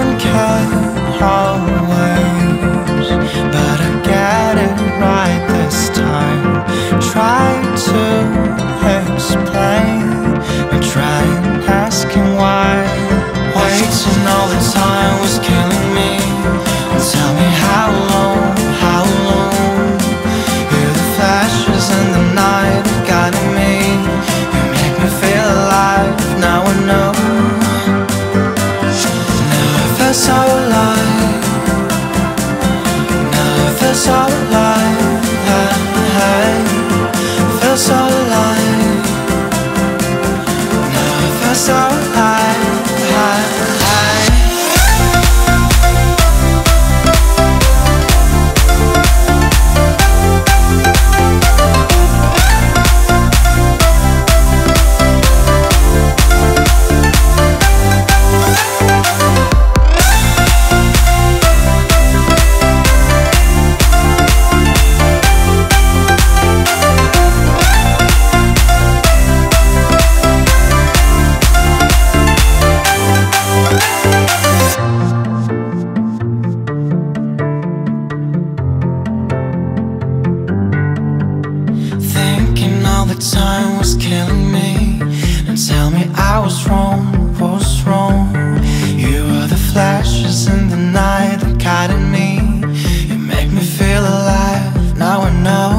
and cat us all alive. Time was killing me. And tell me I was wrong, was wrong? You were the flashes in the night that guided me. You make me feel alive, now I know.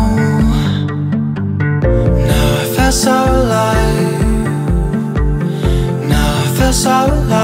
Now I feel so alive. Now I feel so alive